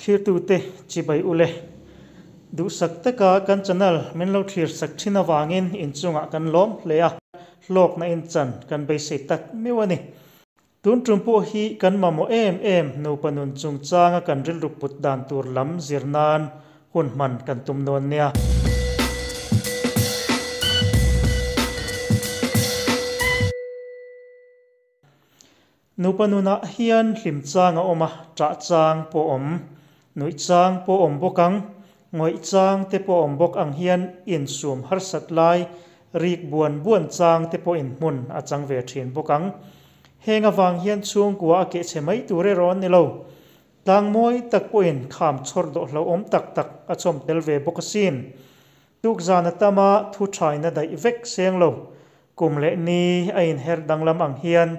khir tu te chi bai ule. Du sak te ka kan channel min lo thir sak thina wangin in chunga kan lom le a lok na in chan kan bai se tak mewani tun trumpo hi kan mamo em em no panun chung changa kan ril ruput dan tur lam zirnan hun man kan tum non nia. Nupanuna hian hlim chang a awm a nui chang po om nuih chang ang ngawih chang te po om bok ang hian in sum har sat lai rik buan buan chang te po in hmun a chang ve thin bawk ang heng awang hian chung kwa ke che mai tu re ron ni lo tlang moi tak po in kham chor do lo om tak tak a chom tel ve bawk sin tuk zan tama thu thai na daih vek seng lo kum le ni a in her dang lam ang hian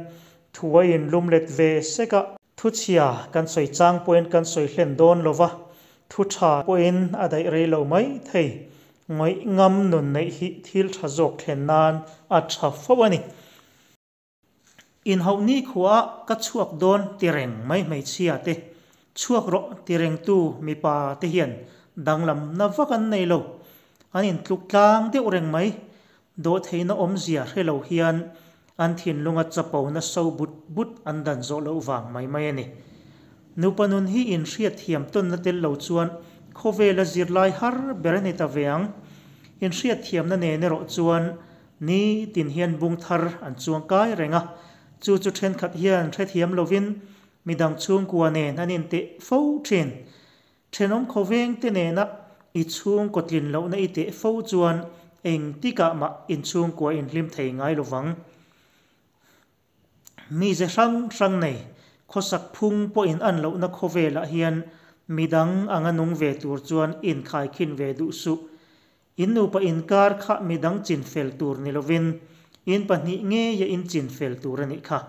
thua in lumlet ve seka thu chia kan soi chang point kan soi hlen don lova thu tha point ở đây rei lo mai thei. Ngoi ngam nun nei hi thil tha jok thlen nan a tha fawani in hau ni khuwa ka chuak don tireng mai mai chia te. Chuak ro tireng tu mi pa te hian. Danglam na vakan nei lo. Anin tluk tlang de ureng mai. Do theina om zia lâu hian an thin lunga chapo na so but but an dan zo lo wang mai mai ani. Nupanun hi in hriat thiam ton na tel lo chuan khove la zir lai har berani ta veang. In hriat thiam na ne ne ro chuan, ni tin hian bung thar an chuang kai renga. Chu chu then khat hian the thiam lovin midang chung kwa ne nanin te fo thin thenom khoveng te ne na, i chung kotlin lo na i te fo chuan, eng tika ma in chung kwa in lim thei ngai lovang มีจะรังรังในขสักพุ่งปอินอันเลานักโคเวละเฮียนมีดังอังนุงเวตัวจวนอินขายขินเวดุสุอินนูปอินการขะมีดังจินเฟลตัวนิลวินอินปนิเงยอินจินเฟลตัวนิค่ะ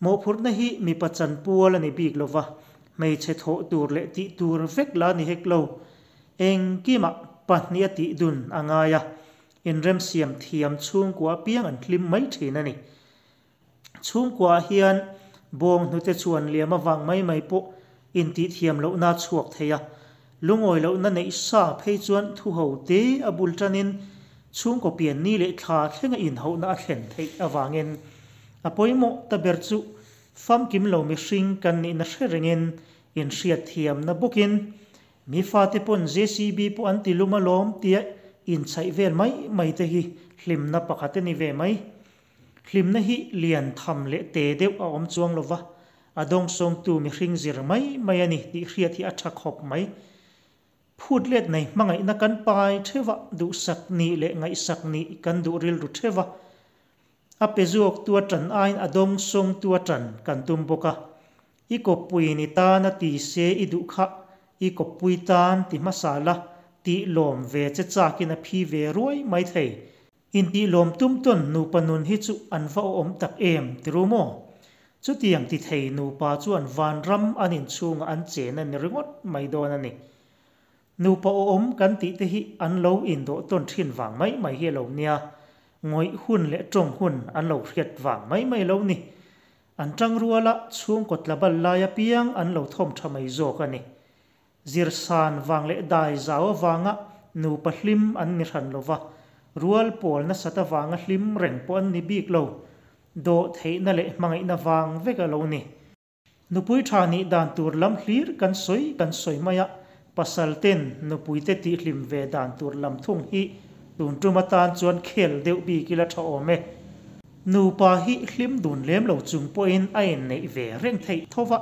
โมพุทธนหิมีปัจจันปัวละนิบีกลวะไม่เชโทตัวเลติตัวเวกลานิเฮกโลเองกิมะปันิยติดุนอังายะอินเริ่มเสียมเทียมช่วงกว่าเปียงอันคลิมไม่ถีนนนี่ chung kwa hian bong nu te chuan liam awang mai mai po in ti thiam lo na chuak theya lungoi lo na nei sa phei chuan thu ho te abul tanin. Chung ko pian ni le thla thlenga in ho na thlen thei awangin apoimo ta ber chu fam kim lo mi hring kan ni na hreringin in hriat thiam na bukin mi fa te pon jcb po an ti luma lom tia in chai vel mai mai te hi. Hlim na pakhat ni ve mai. Hlim na hi lian tham le te deuh a om chuang lova adong song tu mi hring zir mai mai ani ti hriat hi a tha khop mai phut let nei mangai na kan pai thewa du sak ni le ngai sak ni kan du ril ru thewa a pe zuok tua tran ain adong song tua tran kan tum boka i ko pui ni ta na ti se i du kha i ko pui tan ti masala ti lom ve che cha ki na phi ve roi mai thei in ti lom tum ton nu panun hi chu an va om tak em tiru mo chu tiang ti thei nu pa chu an van ram anin chung an che na ni ringot mai do na ni nu pa om kan ti te hi an lo in do ton thin wang mai mai hi lo nia ngoi hun le trong hun an lo hriat wang mai mai lo ni an tang ruala chung kot la bal la ya piang an lo thom tha mai zo ka ni zir san wang le dai zaw wanga nu pa hlim an ni ran lova rual pol na sata wanga hlim reng po an ni bik lo do thei na le mangai na wang veka lo ni nupui tha ni dan tur lam hlir kan soi kan soi maya pasal ten nupui te ti hlim ve dan tur lam thung hi tun tuma tan chuan khel deuh bi kila tha ome nu pa hi hlim dun lem lo chung po in a en nei ve reng thei thova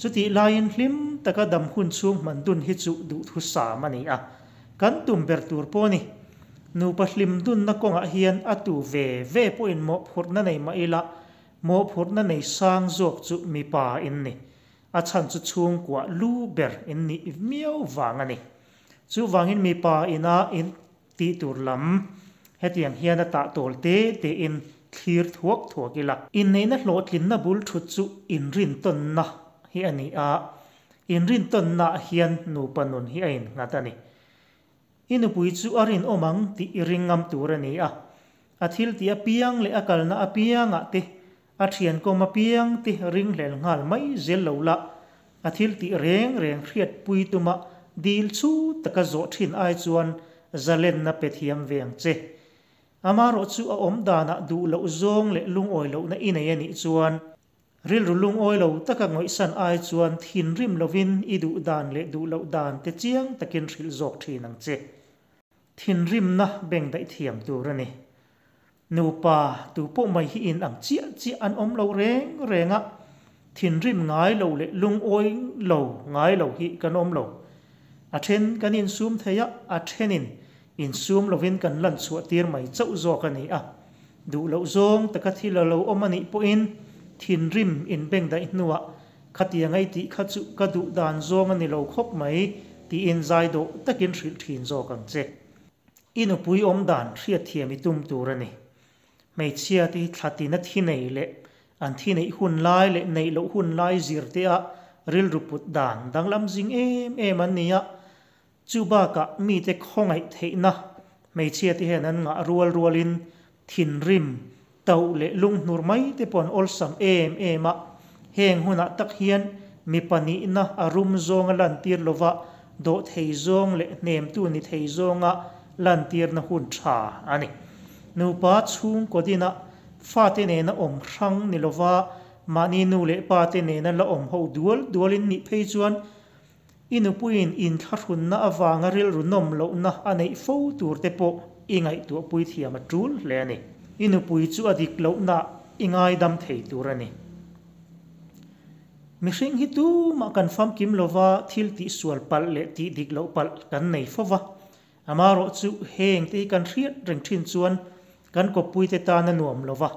chuti lain hlim taka dam hun chung man dun hi chu du thu sa mani a kan tum ber tur po ni nu paslim dun na konga ah hian atu ve ve po in mo phur na nei ma ila mo phur na nei sang zok chu mi pa in ni. A chan chu chung kwa lu ber in ni miao wang ani chu wangin mi pa ina in ti tur lam. Hetiang hian ta tol te te in thir thuak thuak ila in nei na hlo thlin na bul thu chu in rin ton na hi ani a. In rin ton na hian nu panun hi ain ngatani inu pui chu arin omang ti ringam tur ani a a thil ti a piang le akal na a piang a te a thian ko ma piang ti ring hlel ngal mai zel lo la a thil ti reng reng hriat pui tuma dil chu taka zo thin ai chuan zalen na pe thiam veng che ama ro chu a om dana du lo zong le lung oi lo na ina yani chuan ril rulung oi lo taka ngoi san ai chuan thin rim lovin i du dan le du lo dan te chiang takin ril zok thi nang che. Thin rim na beng dai thiam tu rani nu pa, tu po mai hi in ang chi chi an om lo reng renga thin rim ngai lo le lung oi lo, ngai lo hi kan om lo. A then kan in sum theya a then in. Sum lovin kan lan chu tir mai chau zo ka ni a. Du lo zong taka thila lo omani po in. ทินริมอินเบงได้อินัวขัดยังไงติขัดจุกระดูดานโจงันในี่เราคบไหมตีอินไซโดตะกินสิทินโจกันเจอินุปุยอมดานเชียเทียมิตุมตัวนี่ไม่เชียที่ทัดตินัที่ไหนเละอันที่ไหนหุ่นลาเละในเราหุ่นลายจีรเตะริลรูปดานดังลำซิงเอมเอมันเนียจูบากะมีแต่ข้องไอเทนะไม่เชียที่เห็นนั้นงะรัวรัวลินทินริม thin rim in beng dai nuwa khatia ngai ti khachu ka du dan zong ani lo khop mai ti in zai do takin thril thin zo kang che inu pui om dan thria thiami tum turani mei chia ti thati na thi nei le an thi nei hun lai le nei lo hun lai zir te a ril ruput dan dang lam jing em em an nia chu ba ka mi te khongai thei na mei chia ti hen an nga rual rualin thin rim tau le lung nur mai te pon ol sam em em a heng huna tak hian mi pani na arum zong lan tir lova do thei zong le nem tu ni thei zonga lan tir na hun tha ani nu pa chung ko dina fa te ne na om rang ni lova mani nu le pa te ne na la om ho dual dualin ni phei chuan inu puin in tharun na awanga ril runom lo na anei fo tur te po ingai tu pui thiam a tul le ani inu pui chu adik lo na ingai dam thei turani ani. Hi tu ma kan fam kim lova thil ti sual pal le ti dik lo pal kan nei fowa amaro chu heng te kan riat reng thin chuan kan ko pui te ta na nuam lova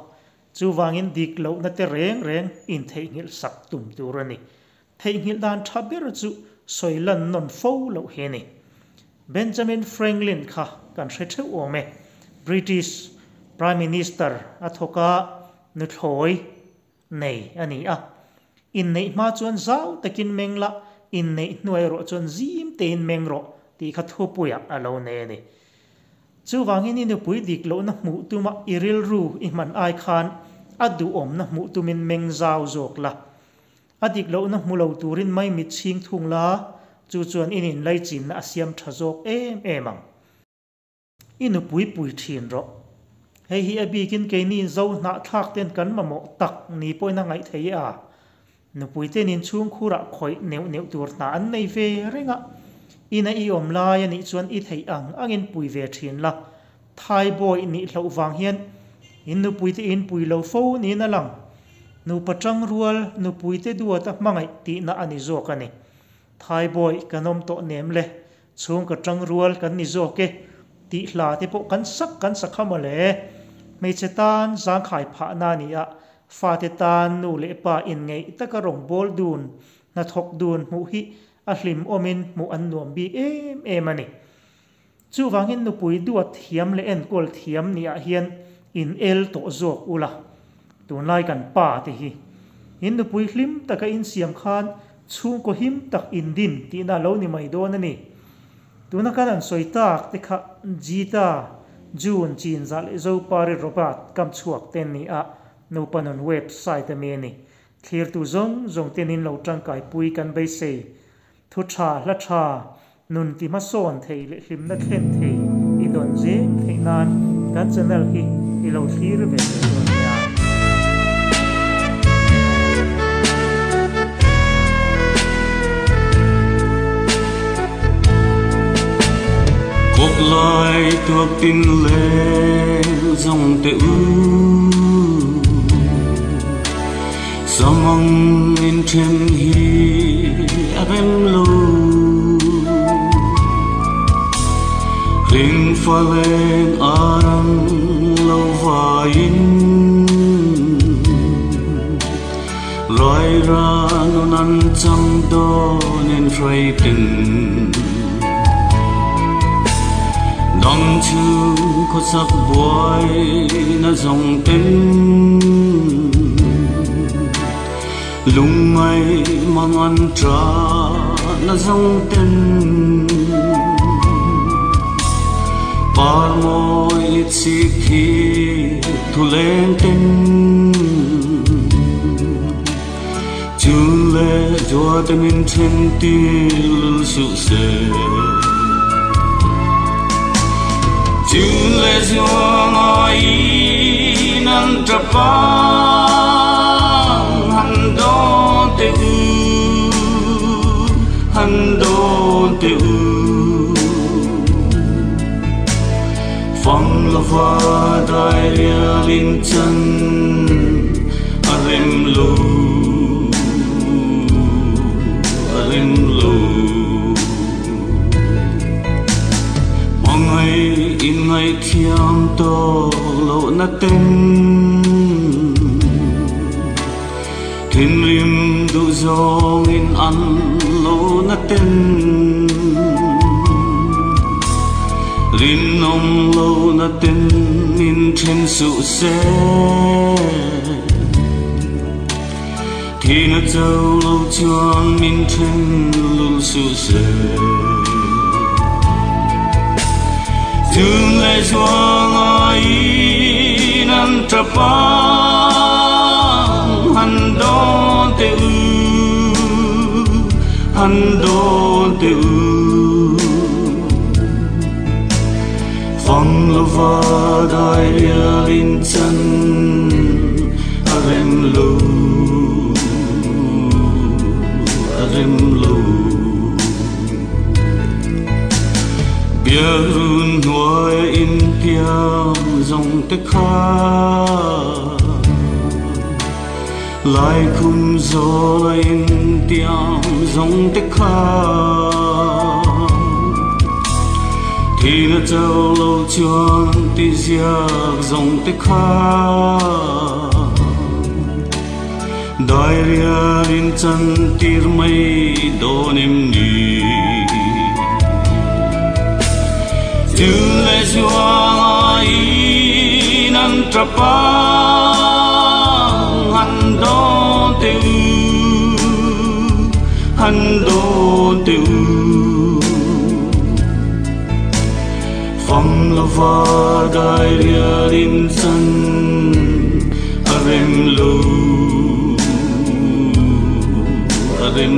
chu wangin dik lo na te reng reng in thei ngil sak tum turani thei ngil dan thaber chu soilan non fo lo he ni. Benjamin franklin kha kan hre theu ome. British prime minister athoka nu thloi nei ani a in nei ma chuan zau takin mengla in nei hnuai ro chuan zim tein mengro ti kha thu puya alo ne ni. Chu wangin in pui dik lo na mu tu ma iril ru, i man ai khan adu om na mu tu min meng zau zok la. Adik lo na mulo turin mai mit ching thung la, chu chuan in in lai chin na asiam thazok em em ang. Inu pui pui thin ro hei hi abi kin ke ni zo na thak ten kan ma mo tak ni poi na ngai thei a. Nu pui ten in chung khura khoi neu neu tur na an nei ve renga. Ina i om lai ani chuan i thei ang angin pui ve thin la. Thai boy ni hlo wang hian. In nu pui te in pui lo fo ni na lang. Nu patang rual, nu pui te duwa ta mangai ti na ani zo ka ni. Thai boy kanom to nem le. Chung ka tang rual kan ni zo ke. Ti hla te po kan sak, kan sakha ma le. ม่เชตานสังขายพระนานีอะฟาเตตานนูเลปาอินไงตะกระงบอลดูนนาทกดูนมุฮิอัลิมโอมินมุอันนวมบีเอมเอมันนี่จูวังเห็นนูปุยดวดเทียมเลเอ็นกอลเทียมนี่อะเฮียนอินเอลโตโจกอุละตูนไลกันป่าติฮีอินนูปุยคลิมตะกะอินเสียมคานชุ่ก็หิมตักอินดินตีน่าเล่นิไม่โดนนี่ตัวนักการสวยตากติขะจีตา June chin za le zo pare robat kam chuak ten ni a no panon website me ni. Clear tu zong zong ten in lo tang kai pui kan bai se. Thu cha la cha nun ti ma son thei le hlim na khem thei. I don je thei nan kan channel hi i lo thlir ve cuộc lời thuộc tin lệ, dòng tự do mong in trên hi em lâu hình pha lên an lâu và in loài ra nó năn chẳng đó nên phải tình dòng chữ có sắc boy na dòng tên. Lung mây mang ăn tra na dòng tên. Par môi chỉ khi thu lên tên. Chú lên cho tâm in trên tiêu sự sẽ chữ lệ chua ngồi nan trapa han do te u han do te u phong la va dai ria lin chan linh lu ngày thiam to lộ na tên. Thiên lim đủ do in ăn lộ na tên. Linh nông lộ na tên in trên sự xe. Thì nó châu lâu chuan min trên lưu sự xe thương lệ chuang ai nan trapa han do te u han do te u phong lo va dai in chân bia run in tiam dòng tê kha. Lại khum gió in tiam dòng tê kha. Thì nó trâu lâu chuan tí giặc dòng tê kha. Đại ria in chân, tir mây, đô niệm ni Tule juang ai nan trapa, han do te han do te phong la va dai ria rin san arem lo arem